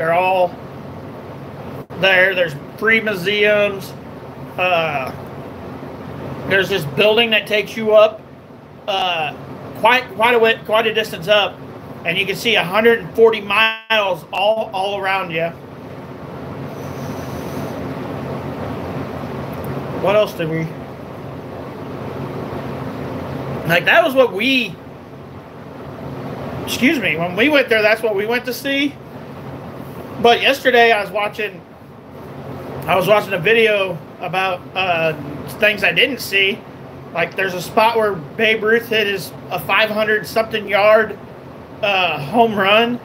They're all there. There's free museums. Uh, there's this building that takes you up uh, quite quite a quite a distance up, and you can see 140 miles all all around you. What else did we? Like that was what we. Excuse me. When we went there, that's what we went to see. But yesterday, I was watching. I was watching a video about uh, things I didn't see. Like there's a spot where Babe Ruth hit his a 500 something yard uh, home run,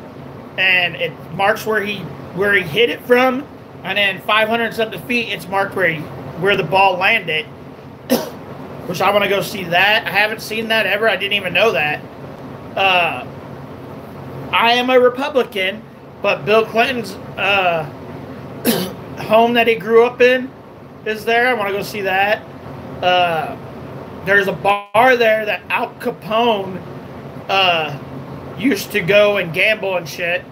and it marks where he where he hit it from, and then 500 something feet, it's marked where he, where the ball landed. Which I want to go see that. I haven't seen that ever. I didn't even know that. Uh, I am a Republican, but Bill Clinton's uh, home that he grew up in is there. I want to go see that. Uh, there's a bar there that Al Capone uh, used to go and gamble and shit.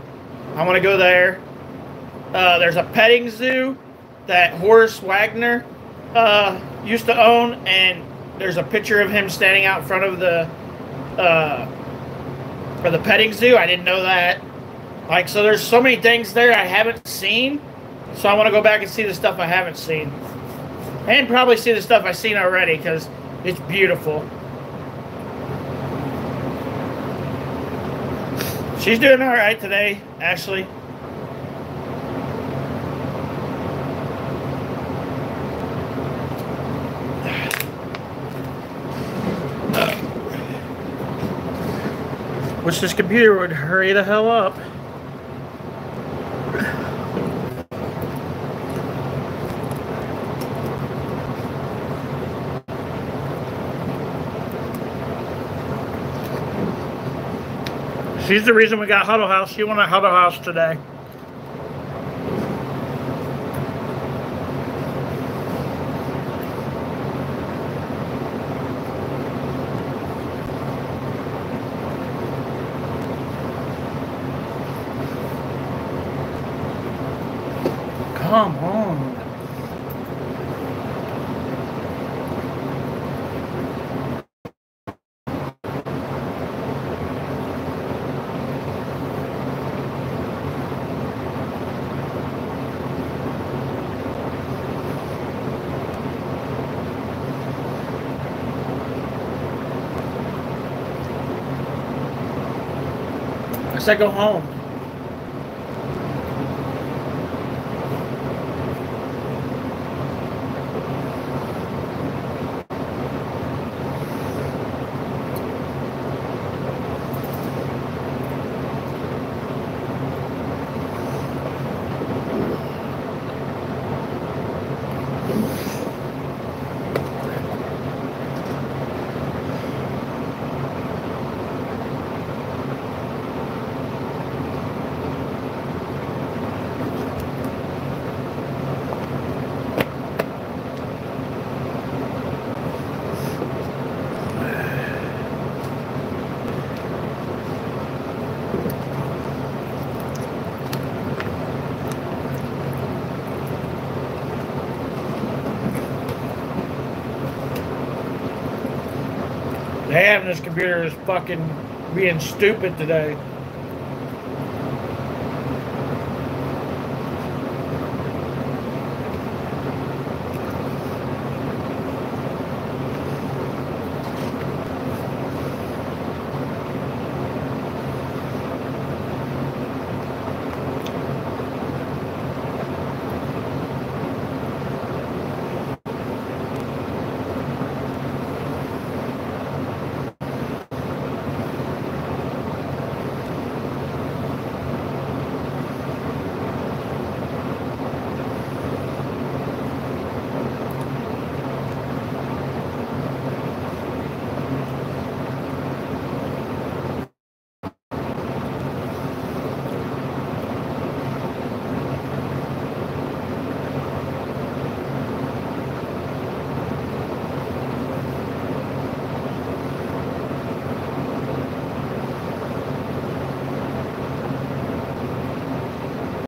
I want to go there. Uh, there's a petting zoo that Horace Wagner uh, used to own, and there's a picture of him standing out front of the uh, for the petting zoo. I didn't know that. Like, so there's so many things there I haven't seen. So I want to go back and see the stuff I haven't seen, and probably see the stuff I've seen already because it's beautiful. She's doing all right today, Ashley. Wish this computer would hurry the hell up. She's the reason we got Huddle House. She a Huddle House today. Come on. I go home. Damn, this computer is fucking being stupid today.